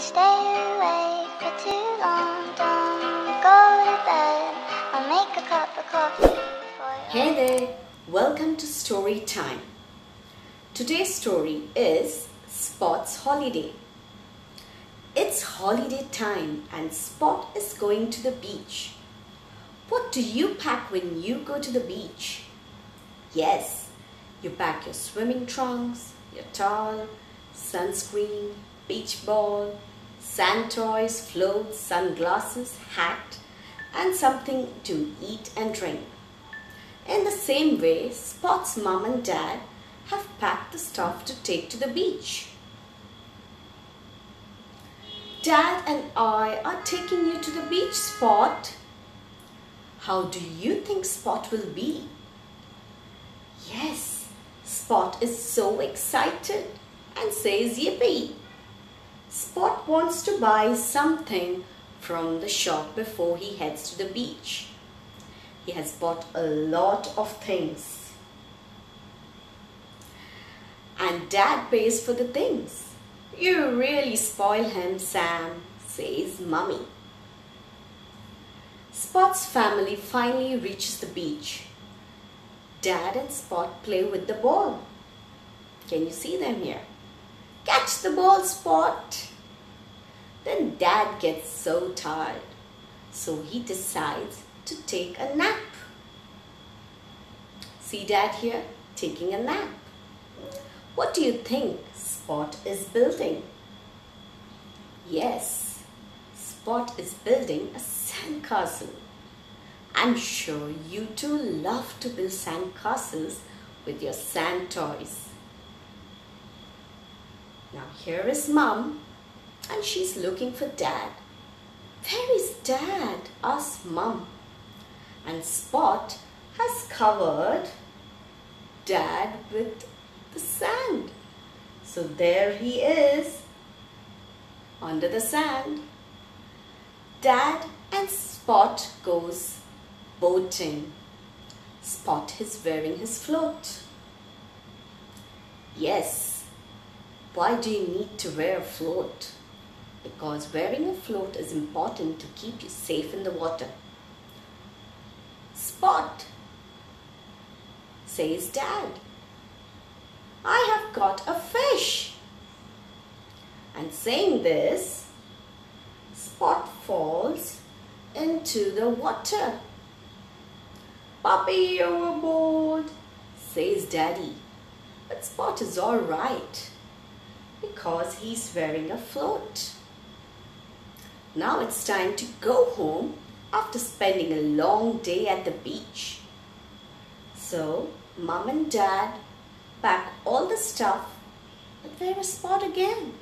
stay awake for too long. Don't go to bed. I'll make a cup of coffee for you. Hey there, welcome to Story Time. Today's story is Spot's Holiday. It's holiday time and Spot is going to the beach. What do you pack when you go to the beach? Yes, you pack your swimming trunks, your towel, sunscreen, beach ball, sand toys, floats, sunglasses, hat, and something to eat and drink. In the same way, Spot's mom and dad have packed the stuff to take to the beach. Dad and I are taking you to the beach, Spot. How do you think Spot will be? Yes, Spot is so excited and says yippee. Spot wants to buy something from the shop before he heads to the beach. He has bought a lot of things. And dad pays for the things. You really spoil him, Sam, says mummy. Spot's family finally reaches the beach. Dad and Spot play with the ball. Can you see them here? Catch the ball, Spot. Then Dad gets so tired, so he decides to take a nap. See Dad here taking a nap. What do you think Spot is building? Yes, Spot is building a sandcastle. I'm sure you too love to build sandcastles with your sand toys. Now here is mom and she's looking for dad. Where is dad? asks mom. And Spot has covered dad with the sand. So there he is under the sand. Dad and Spot goes boating. Spot is wearing his float. Yes, why do you need to wear a float? Because wearing a float is important to keep you safe in the water. Spot, says Dad, I have caught a fish. And saying this, Spot falls into the water. Puppy overboard, says Daddy. But Spot is all right because he's wearing a float. Now it's time to go home after spending a long day at the beach. So, mom and dad pack all the stuff, but where is Spot again?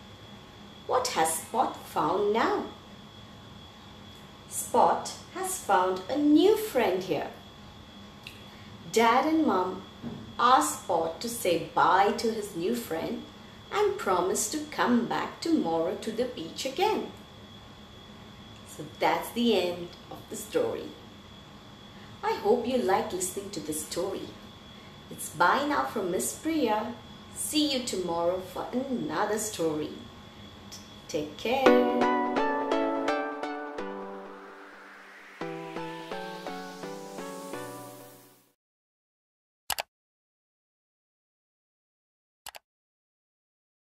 What has Spot found now? Spot has found a new friend here. Dad and Mom asked Spot to say bye to his new friend and promise to come back tomorrow to the beach again. So that's the end of the story. I hope you like listening to the story. It's bye now from Miss Priya. See you tomorrow for another story. Take care.